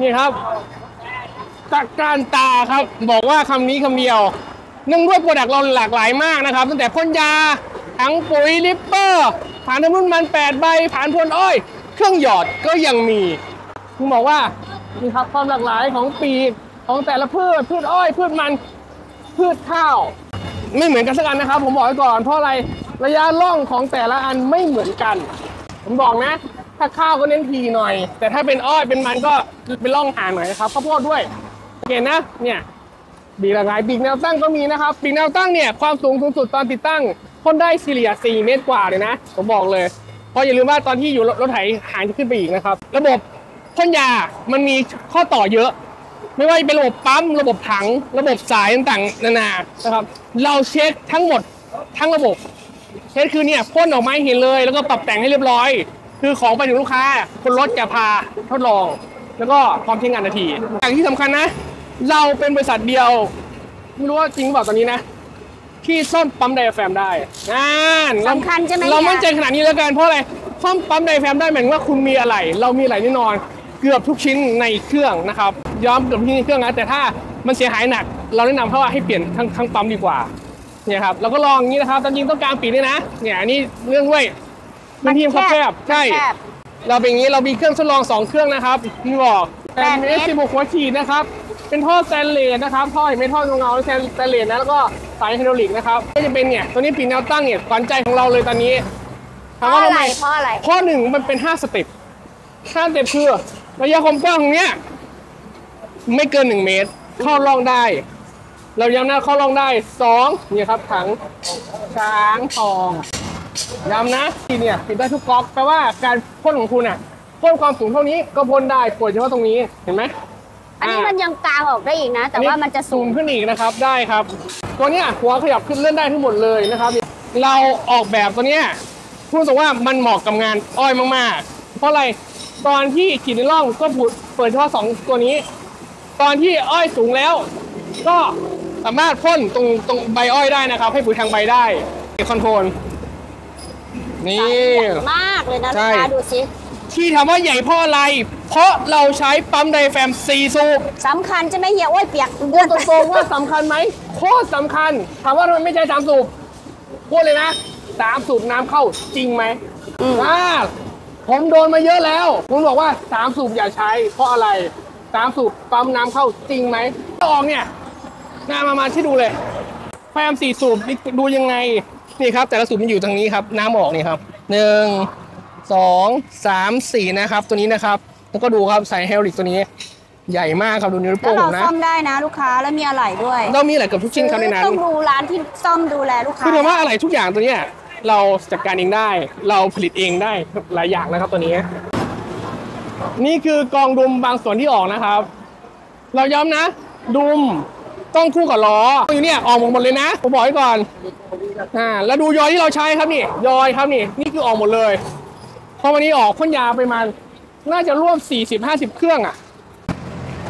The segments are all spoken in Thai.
นี่ครับตะการตาครับ บอกว่าคำนี้คำเดียวเนื่องด้วยโปรดักต์เราหลากหลายมากนะครับ ตั้งแต่พ่นยาถังปุ๋ยลิปเปอร์ผ่านน้ำมันมันแปดใบผ่านพ่นอ้อย เครื่องหยอดก็ยังมีคุณบอกว่านี่ครับความหลากหลายของปีกของแต่ละพืชพืชอ้อยพืชมันพืชข้าว ไม่เหมือนกันสักอันนะครับ ผมบอกไว้ก่อนเพราะอะไรระยะล่องของแต่ละอันไม่เหมือนกัน ผมบอกนะ ถ้าข้าวก็เน้นทีหน่อย แต่ถ้าเป็นอ้อยเป็นมันก็เป็นร่องห่างหน่อยนะครับข้าวโพดด้วยโอเคนะเนี่ยปีกหลากหลายปีกแนวตั้งก็มีนะครับปีกแนวตั้งเนี่ยความสูงสูงสุดตอนติดตั้งพ่นได้เฉลี่ย4 เมตรกว่าเลยนะผมบอกเลยเพราะอย่าลืมว่าตอนที่อยู่รถไถหางจะขึ้นไปอีกนะครับ ระบบพ่นยามันมีข้อต่อเยอะ ไม่ว่าจะเป็นระบบปั๊มระบบถัง ระบบสายต่างๆนานานะครับ เราเช็คทั้งหมดทั้งระบบเช็คคือเนี่ยพ่นออกมาให้เห็นเลย แล้วก็ปรับแต่งให้เรียบร้อย คือของไปถึงลูกค้า คนรถจะพาทดลอง แล้วก็พร้อมใช้งานนาทีอย่างที่สำคัญนะ เราเป็นบริษัทเดียวไม่รู้ว่าจริงหรือเปล่าตอนนี้นะ ที่ซ่อมปั๊มไดอะแฟรมได้นั่นเราสำคัญใช่ไหมเราเนี่ยมั่นใจขนาดนี้แล้วกันเพราะอะไรซ่อมปั๊มไดอะแฟรมได้หมายถึงว่าคุณมีอะไร เรามีอะไรแน่นอนเกือบทุกชิ้นในเครื่องนะครับย้อมเกือบทุกชิ้นในเครื่องนะแต่ถ้ามันเสียหายหนัก เราแนะนำเขาว่าให้เปลี่ยนทั้งทั้งปั๊มดีกว่าเนี่ยครับเราก็ลองอย่างนี้นะครับตามจริงต้องกางปีกด้วยนะเนี่ยอันนี้เนื่องด้วย พื้นที่เขาแคบใช่แคบ เราเป็นอย่างนี้เรามีเครื่องทดลอง2เครื่องนะครับที่บอกแปดเมตรสิบหกหัวฉีดนะครับ เป็นท่อสแตนเลสนะครับท่อเห็นไหมท่อเงาๆสแตนเลสนะแล้วก็สายไฮดรอลิกนะครับก็จะเป็นเนี่ยตัวนี้ปีกแนวตั้งเนี่ยขวัญใจของเราเลยตอนนี้เพถามราะว่าอะไร ถามทำไรไมเพราะอะไร ข้อหนึ่งมันเป็น5 step 5 step คือระยะความกว้างของเนี้ยไม่เกิน1เมตร เข้าร่องได้ เราย้ำนะเข้าร่องได้2เนี่ยครับถังช้างทอง ย้ำนะทีเนี่ยปิดได้ทุกก๊อกแปลว่าการพ่นของคุณอะพ่นความสูงเท่านี้ก็พ่นได้ปวดเฉพาะตรงนี้เห็นไหมอันนี้มันยังกลางออกได้อีกนะ แต่ว่ามันจะสูงขึ้นอีกนะครับได้ครับ ตัวเนี้ยหัวขยับขึ้นเลื่อนได้ทั้งหมดเลยนะครับ เราออกแบบตัวเนี้ยพูดตรงว่ามันเหมาะกับงานอ้อยมากๆ เพราะอะไรตอนที่ขีดในร่องก็ผุดเปิดเฉพาะสองตัวนี้ ตอนที่อ้อยสูงแล้ว ก็สามารถพ่นตรงตรงใบอ้อยได้นะครับ ให้ปุ๋ยทางใบได้คอนโทรล นี่ ใหญ่มากเลยนะใช่ลูกค้าดูสิที่ถามว่าใหญ่เพราะอะไร เพราะเราใช้ปั๊มไดแฟมซีซูบสำคัญใช่ไหมเฮียโอ้ยเปียกพูดตรงๆว่าสำคัญไหมโคตรสำคัญ ถามว่าทำไมไม่ใช้สามสูบพูดเลยนะสามสูบน้ำเข้าจริงไหมอ่าผมโดนมาเยอะแล้ว ผมบอกว่าสามสูบอย่าใช้ เพราะอะไรสามสูบปั๊มน้ำเข้าจริงไหมถ้าออกเนี่ยหน้ามามาที่ดูเลยแฟมสี่สูบนี่ดูยังไง นี่ครับ แต่ละสูบมันอยู่ทางนี้ครับน้ำออกนี่ครับหนึ่งสองสามสี่นะครับ ตัวนี้นะครับ แล้วก็ดูครับใส่เฮลิกตัวนี้ ใหญ่มากครับดูนิ้วแล้โป้วงเราผมนะซ่อมได้นะลูกค้าแล้วมีอะไรด้วยเรามีอะไรเกับทุกชิ้นครับในนั้นต้องดูร้านที่ซ่อมดูแลลูกค้าคือถามว่าอะไรทุกอย่างตัวเนี้ยเราจัดการเองได้ เราผลิตเองได้หลายอย่างนะครับตัวนี้ นี่คือกองดุมบางส่วนที่ออกนะครับ เราย้ำนะ ดุม ต้องคู่กับล้ออยู่เนี่ยออกหมดเลยนะผมบอกไว้ก่อนอ่าแล้วดูยอยที่เราใช้ครับนี่ยอยครับนี่นี่คือออกหมดเลยเพราะวันนี้ออกพ่นยาไปมันน่าจะร่วม 40-50 เครื่องอะ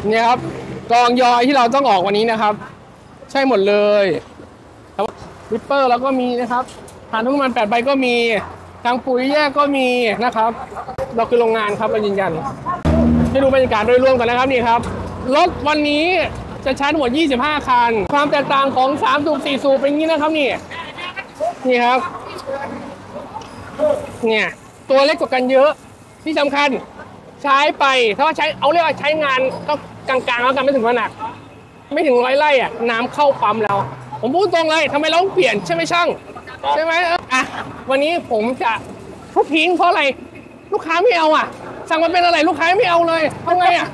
เนี่ยครับกองยอยที่เราต้องออกวันนี้นะครับ ใช่หมดเลยริปเปอร์แล้วก็มีนะครับฐานทุกมันแปดใบก็มีทางปุ๋ยแยกก็มีนะครับ เราคือโรงงานครับเรายืนยันให้ดูบรรยากาศโดยรวมกันนะครับนี่ครับรถวันนี้ จะใช้ทั้งหมด 25 คัน ความแตกต่างของ3สูบ4สูบเป็นอย่างนี้นะครับนี่นี่ครับเนี่ยตัวเล็กกว่ากันเยอะที่สำคัญใช้ไปถ้าว่าใช้เอาเรียกว่าใช้งานก็กลางๆแล้วกันไม่ถึงว่าหนักไม่ถึงร้อยไร่อะน้ำเข้าปั๊มแล้ว ผมพูดตรงเลยทำไมเราต้องเปลี่ยนใช่ไหมช่างใช่ไหมอะวันนี้ผมจะทุบทิ้งเพราะอะไร ลูกค้าไม่เอาอะ สั่งมาเป็นอะไรลูกค้าไม่เอาเลยทำไงอะ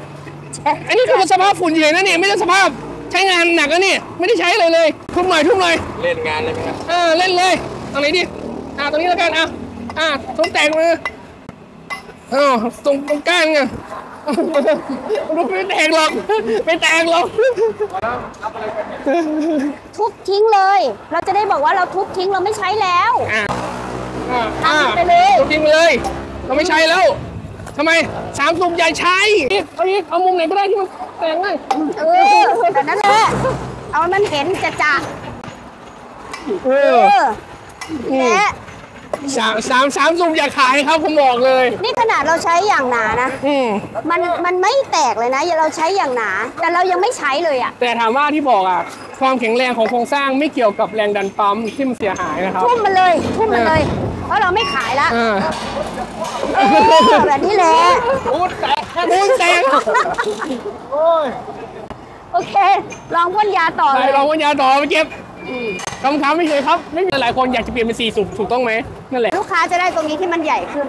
อันนี้คือสภาพฝุ่นเฉยนะนี่ไม่ใช่สภาพใช้งานหนักนะนี่ไม่ได้ใช้อะไรเลยทุบหน่อยทุบหน่อยเล่นงานเลยไหมครับเออเล่นเลยตรงไหนดิอ่าตรงนี้แล้วกันอะอะทุบแตกมือเออตรงตรงก้านไงลูกไม่แตกหรอกไม่แตกหรอกทุบทิ้งเลย เราจะได้บอกว่าเราทุบทิ้งเราไม่ใช้แล้วอะอะอะทำไปเลยทุบทิ้งไปเลย เราไม่ใช้แล้ว ทำไมสามสูบใหญ่ใช้อีกเอาอีกเอามุมไหนก็ได้ที่มันแตกง่ายเออแต่นั่นแหละเอามันเห็นจะจะเอเอออและ สามสามสามสูบอยากขายครับผมบอกเลย นี่ขนาดเราใช้อย่างหนานะ อืมมันมันไม่แตกเลยนะ เราใช้อย่างหนา แต่เรายังไม่ใช้เลยอะ แต่ถามว่าที่บอกอะ ความแข็งแรงของโครงสร้างไม่เกี่ยวกับแรงดันปั๊มที่มันเสียหายนะครับ ทุ่มมันเลยทุ่มมันเลย เพราะเราไม่ขายละอ่าเออแบบนี้แหละพูดแตกพูดแตกโอเคลองพ่นยาต่อไปเลยลองวัญญาต่อไปเก็บ คำถามไม่เคยครับ ไม่มีหลายคนอยากจะเปลี่ยนเป็นสี่สูบถูกต้องไหมนั่นแหละ ลูกค้าจะได้ตรงนี้ที่มันใหญ่ขึ้น